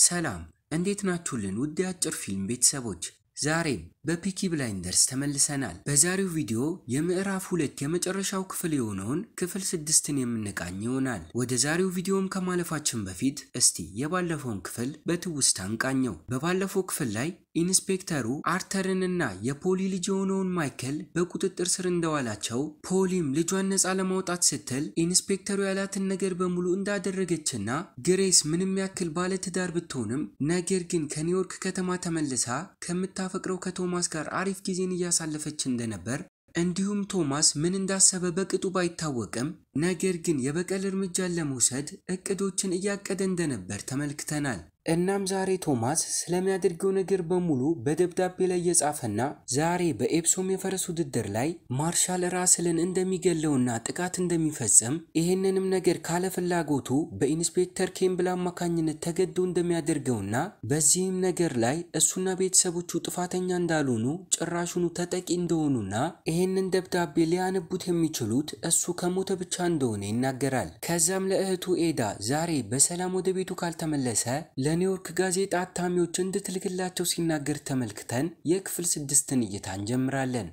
ሰላም እንዴት ናችሁልን? ውድ የአጭር ፊልም ቤተሰቦች ዛሬም በ Peaky Blinders ተመልሰናል። በዛሬው ቪዲዮ የምዕራፍ ሁለት የመጨረሻው ክፍል የሆነውን ክፍል ስድስትን የምንቃኝ ይሆናል። ወደ ዛሬው ቪዲዮም ከማለፋችን በፊት እስቲ የባለፈውን ክፍል በትውስታ እንቃኘው። በባለፈው ክፍል ላይ ኢንስፔክተሩ አርተርንና የፖሊ ልጅ የሆነውን ማይክል በቁጥጥር ስር እንደዋላቸው ፖሊም ልጇን ነፃ ለማውጣት ስትል ኢንስፔክተሩ ያላትን ነገር በሙሉ እንዳደረገችና ግሬስ ምንም ያክል ባለትዳር ብትሆንም ነገር ግን ከኒውዮርክ ከተማ ተመልሳ ከምታፈቅረው ከቶማስ ጋር አሪፍ ጊዜን እያሳለፈች እንደነበር እንዲሁም ቶማስ ምን እንዳሰበ በቅጡ ባይታወቅም ነገር ግን የበቀል እርምጃን ለመውሰድ እቅዶችን እያቀደ እንደነበር ተመልክተናል። እናም ዛሬ ቶማስ ስለሚያደርገው ነገር በሙሉ በደብዳቤ ላይ እየጻፈና ዛሬ በኤፕሶም የፈረስ ውድድር ላይ ማርሻል ራስልን እንደሚገለውና ጥቃት እንደሚፈጽም ይህንንም ነገር ካለ ፍላጎቱ በኢንስፔክተር ኬምብል አማካኝነት ተገዶ እንደሚያደርገውና በዚህም ነገር ላይ እሱና ቤተሰቦቹ ጥፋተኛ እንዳልሆኑ ጭራሹኑ ተጠቂ እንደሆኑና ይህንን ደብዳቤ ሊያነቡት የሚችሉት እሱ ከሞተ ብቻ እንደሆነ ይናገራል። ከዛም ለእህቱ ኤዳ ዛሬ በሰላም ወደ ቤቱ ካልተመለሰ ለኒውዮርክ ጋዜጣ አታሚዎች እንድትልክላቸው ሲናገር ተመልክተን የክፍል ስድስትን እይታ እንጀምራለን።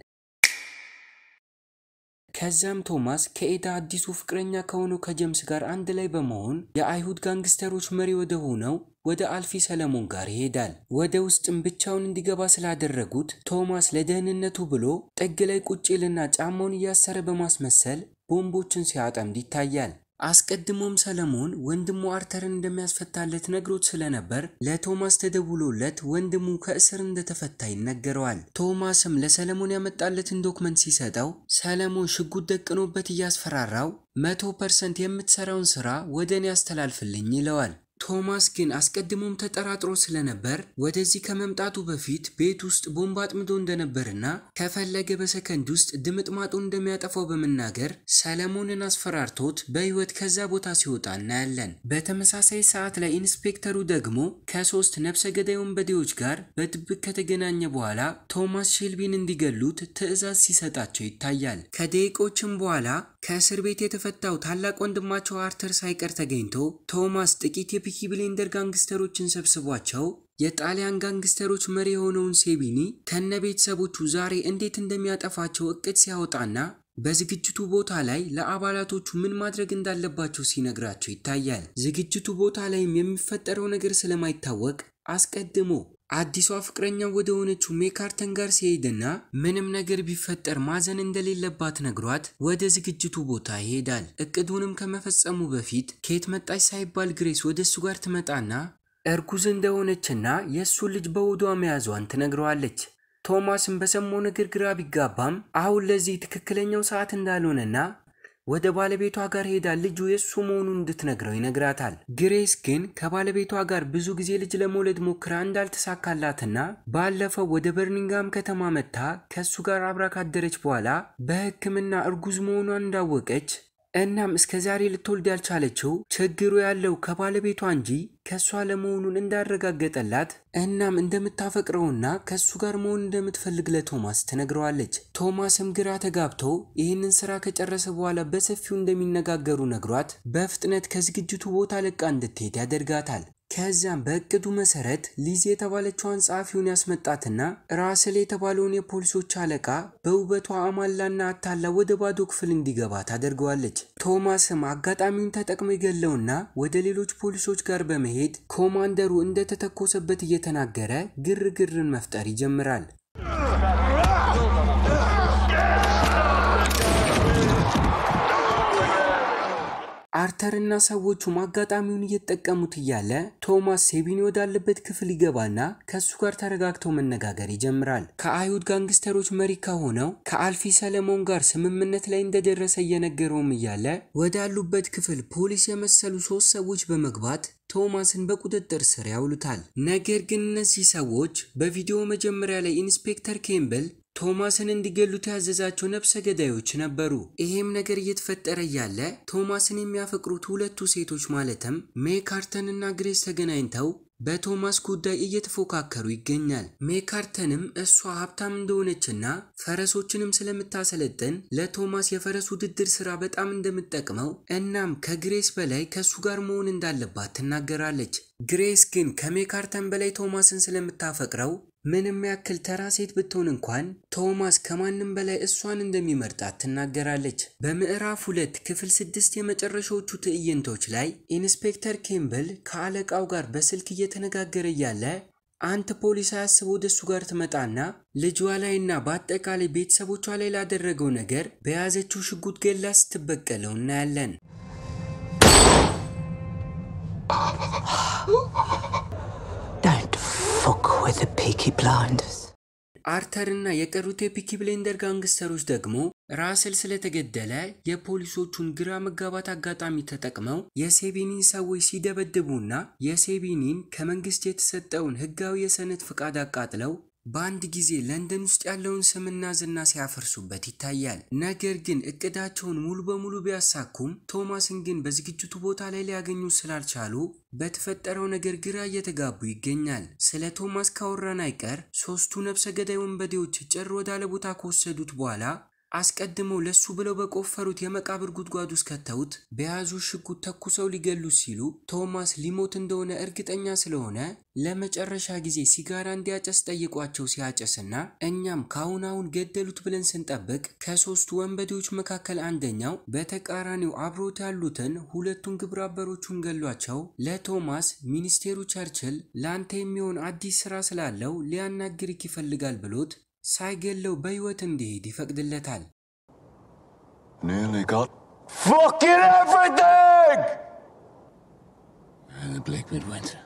ከዛም ቶማስ ከኤዳ አዲሱ ፍቅረኛ ከሆነው ከጀምስ ጋር አንድ ላይ በመሆን የአይሁድ ጋንግስተሮች መሪ ወደ ሆነው ወደ አልፊ ሰለሞን ጋር ይሄዳል። ወደ ውስጥም ብቻውን እንዲገባ ስላደረጉት ቶማስ ለደህንነቱ ብሎ ጥግ ላይ ቁጭ ይልና ጫማውን እያሰረ በማስመሰል ቦምቦችን ሲያጠምድ ይታያል። አስቀድሞም ሰለሞን ወንድሙ አርተርን እንደሚያስፈታለት ነግሮት ስለነበር ለቶማስ ተደውሎለት ወንድሙ ከእስር እንደተፈታ ይነገረዋል። ቶማስም ለሰለሞን ያመጣለትን document ሲሰጠው ሰለሞን ሽጉጥ ደቅኖበት እያስፈራራው መቶ percent የምትሰራውን ስራ ወደ እኔ አስተላልፍልኝ ይለዋል። ቶማስ ግን አስቀድሞም ተጠራጥሮ ስለነበር ወደዚህ ከመምጣቱ በፊት ቤት ውስጥ ቦምብ አጥምዶ እንደነበርና ከፈለገ በሰከንድ ውስጥ ድምጥማጡ እንደሚያጠፋው በመናገር ሰለሞንን አስፈራርቶት በሕይወት ከዛ ቦታ ሲወጣ እናያለን። በተመሳሳይ ሰዓት ላይ ኢንስፔክተሩ ደግሞ ከሶስት ነፍሰ ገዳይ ወንበዴዎች ጋር በድብቅ ከተገናኘ በኋላ ቶማስ ሼልቢን እንዲገሉት ትዕዛዝ ሲሰጣቸው ይታያል። ከደቂቃዎችም በኋላ ከእስር ቤት የተፈታው ታላቅ ወንድማቸው አርተር ሳይቀር ተገኝቶ ቶማስ ጥቂት የፒኪ ብሌንደር ጋንግስተሮችን ሰብስቧቸው የጣሊያን ጋንግስተሮች መሪ የሆነውን ሴቢኒ ከነ ቤተሰቦቹ ዛሬ እንዴት እንደሚያጠፋቸው እቅድ ሲያወጣና በዝግጅቱ ቦታ ላይ ለአባላቶቹ ምን ማድረግ እንዳለባቸው ሲነግራቸው ይታያል። ዝግጅቱ ቦታ ላይም የሚፈጠረው ነገር ስለማይታወቅ አስቀድሞ አዲሷ ፍቅረኛው ወደ ሆነችው ሜካርተን ጋር ሲሄድና ምንም ነገር ቢፈጠር ማዘን እንደሌለባት ነግሯት ወደ ዝግጅቱ ቦታ ይሄዳል። እቅዱንም ከመፈጸሙ በፊት ከየት መጣች ሳይባል ግሬስ ወደ እሱ ጋር ትመጣና እርጉዝ እንደሆነችና የእሱን ልጅ በውዷ መያዟን ትነግረዋለች። ቶማስም በሰማው ነገር ግራ ቢጋባም አሁን ለዚህ ትክክለኛው ሰዓት እንዳልሆነና ወደ ባለቤቷ ጋር ሄዳ ልጁ የእሱ መሆኑን እንድትነግረው ይነግራታል። ግሬስ ግን ከባለቤቷ ጋር ብዙ ጊዜ ልጅ ለመውለድ ሞክራ እንዳልተሳካላትና ባለፈው ወደ በርሚንግሃም ከተማ መጥታ ከእሱ ጋር አብራ ካደረች በኋላ በሕክምና እርጉዝ መሆኗን እንዳወቀች እናም እስከ ዛሬ ልትወልድ ያልቻለችው ችግሩ ያለው ከባለቤቷ እንጂ ከእሷ ለመሆኑን እንዳረጋገጠላት እናም እንደምታፈቅረውና ከእሱ ጋር መሆን እንደምትፈልግ ለቶማስ ትነግረዋለች። ቶማስም ግራ ተጋብቶ ይህንን ስራ ከጨረሰ በኋላ በሰፊው እንደሚነጋገሩ ነግሯት በፍጥነት ከዝግጅቱ ቦታ ለቃ እንድትሄድ ያደርጋታል። ከዚያም በእቅዱ መሰረት ሊዝ የተባለችዋን ጸሐፊውን ያስመጣትና ራስል የተባለውን የፖሊሶች አለቃ በውበቷ አማላና አታላ ወደ ባዶ ክፍል እንዲገባ ታደርገዋለች። ቶማስም አጋጣሚውን ተጠቅሞ የገለውና ወደ ሌሎች ፖሊሶች ጋር በመሄድ ኮማንደሩ እንደተተኮሰበት እየተናገረ ግርግርን መፍጠር ይጀምራል። አርተርና ሰዎቹም አጋጣሚውን እየተጠቀሙት እያለ ቶማስ ሴቢኒ ወዳለበት ክፍል ይገባና ከእሱ ጋር ተረጋግተው መነጋገር ይጀምራል። ከአይሁድ ጋንግስተሮች መሪ ከሆነው ከአልፊ ሰለሞን ጋር ስምምነት ላይ እንደደረሰ እየነገረውም እያለ ወዳሉበት ክፍል ፖሊስ የመሰሉ ሶስት ሰዎች በመግባት ቶማስን በቁጥጥር ስር ያውሉታል። ነገር ግን እነዚህ ሰዎች በቪዲዮ መጀመሪያ ላይ ኢንስፔክተር ኬምብል ቶማስን እንዲገሉት ያዘዛቸው ነፍሰ ገዳዮች ነበሩ። ይሄም ነገር እየተፈጠረ እያለ ቶማስን የሚያፈቅሩት ሁለቱ ሴቶች ማለትም ሜይ ካርተን እና ግሬስ ተገናኝተው በቶማስ ጉዳይ እየተፎካከሩ ይገኛል። ሜካርተንም እሷ ሀብታም እንደሆነችና ፈረሶችንም ስለምታሰለጥን ለቶማስ የፈረስ ውድድር ስራ በጣም እንደምትጠቅመው እናም ከግሬስ በላይ ከእሱ ጋር መሆን እንዳለባት ትናገራለች። ግሬስ ግን ከሜካርተን በላይ ቶማስን ስለምታፈቅረው ምንም ያክል ተራ ሴት ብትሆን እንኳን ቶማስ ከማንም በላይ እሷን እንደሚመርጣት ትናገራለች። በምዕራፍ ሁለት ክፍል ስድስት የመጨረሻዎቹ ትዕይንቶች ላይ ኢንስፔክተር ኬምብል ከአለቃው ጋር በስልክ እየተነጋገረ እያለ አንድ ፖሊ ሳያስብ ወደ እሱ ጋር ትመጣና ልጇ ላይና በአጠቃላይ ቤተሰቦቿ ላይ ላደረገው ነገር በያዘችው ሽጉጥ ገላ ስትበቀለው እናያለን። fuck with the Peaky Blinders. አርተር እና የቀሩት የፒኪ ብሌንደር ጋንግስተሮች ደግሞ ራስል ስለተገደለ የፖሊሶቹን ግራ መጋባት አጋጣሚ ተጠቅመው የሴቢኒን ሰዎች ሲደበድቡና የሴቢኒን ከመንግስት የተሰጠውን ህጋዊ የሰነድ ፍቃድ አቃጥለው በአንድ ጊዜ ለንደን ውስጥ ያለውን ስምና ዝና ሲያፈርሱበት ይታያል። ነገር ግን እቅዳቸውን ሙሉ በሙሉ ቢያሳኩም ቶማስን ግን በዝግጅቱ ቦታ ላይ ሊያገኙ ስላልቻሉ በተፈጠረው ነገር ግራ እየተጋቡ ይገኛል። ስለ ቶማስ ካወራን አይቀር ሶስቱ ነፍሰ ገዳይ ወንበዴዎች ጭር ወዳለ ቦታ ከወሰዱት በኋላ አስቀድመው ለሱ ብለው በቆፈሩት የመቃብር ጉድጓድ ውስጥ ከተውት በያዙ ሽጉጥ ተኩሰው ሊገሉት ሲሉ ቶማስ ሊሞት እንደሆነ እርግጠኛ ስለሆነ ለመጨረሻ ጊዜ ሲጋራ እንዲያጨስ ጠይቋቸው ሲያጨስና እኛም ከአሁን አሁን ገደሉት ብለን ስንጠብቅ ከሶስቱ ወንበዴዎች መካከል አንደኛው በተቃራኒው አብሮት ያሉትን ሁለቱን ግብረ ገሏቸው ለቶማስ ሚኒስቴሩ ቸርችል ለአንተ የሚሆን አዲስ ስራ ስላለው ሊያናግርክ ይፈልጋል ብሎት ሳይገለው በሕይወት እንዲሄድ ይፈቅድለታል። Nearly got fucking everything! And the Black Midwinter.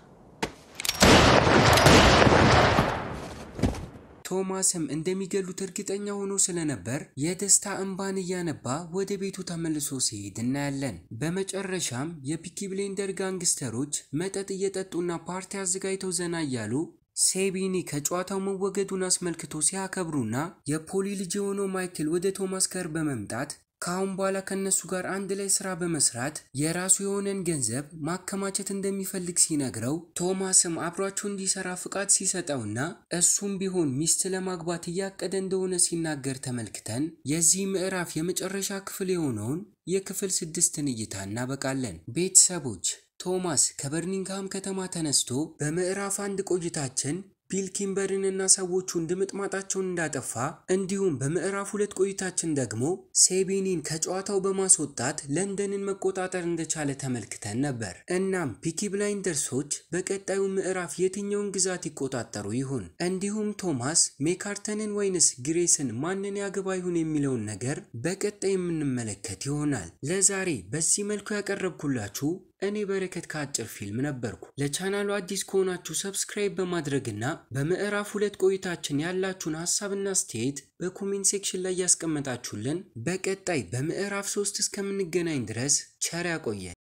ቶማስም እንደሚገሉት እርግጠኛ ሆኖ ስለነበር የደስታ እንባን እያነባ ወደ ቤቱ ተመልሶ ሲሄድ እናያለን። በመጨረሻም የፒኪ ብሌንደር ጋንግስተሮች መጠጥ እየጠጡና ፓርቲ አዘጋጅተው ዘና እያሉ ሴቢኒ ከጨዋታው መወገዱን አስመልክቶ ሲያከብሩና የፖሊ ልጅ የሆነው ማይክል ወደ ቶማስ ጋር በመምጣት ከአሁን በኋላ ከነሱ ጋር አንድ ላይ ስራ በመስራት የራሱ የሆነን ገንዘብ ማከማቸት እንደሚፈልግ ሲነግረው ቶማስም አብሯቸው እንዲሰራ ፍቃድ ሲሰጠውና እሱም ቢሆን ሚስት ለማግባት እያቀደ እንደሆነ ሲናገር ተመልክተን የዚህ ምዕራፍ የመጨረሻ ክፍል የሆነውን የክፍል ስድስትን እይታ እናበቃለን። ቤተሰቦች ቶማስ ከበርሚንግሃም ከተማ ተነስቶ በምዕራፍ አንድ ቆይታችን ቢል ኪምበርንና ሰዎቹን ድምጥማጣቸውን እንዳጠፋ እንዲሁም በምዕራፍ ሁለት ቆይታችን ደግሞ ሴቢኒን ከጨዋታው በማስወጣት ለንደንን መቆጣጠር እንደቻለ ተመልክተን ነበር። እናም ፒኪ ብላይንደርሶች በቀጣዩ ምዕራፍ የትኛውን ግዛት ይቆጣጠሩ ይሆን? እንዲሁም ቶማስ ሜካርተንን ወይንስ ግሬስን ማንን ያገባ ይሆን የሚለውን ነገር በቀጣይ የምንመለከት ይሆናል። ለዛሬ በዚህ መልኩ ያቀረብኩላችሁ እኔ በረከት ከአጭር ፊልም ነበርኩ። ለቻናሉ አዲስ ከሆናችሁ subscribe በማድረግና በምዕራፍ ሁለት ቆይታችን ያላችሁን ሀሳብና አስተያየት በ comment section ላይ ያስቀመጣችሁልን፣ በቀጣይ በምዕራፍ ሶስት እስከምንገናኝ ድረስ ቸር ያቆየን።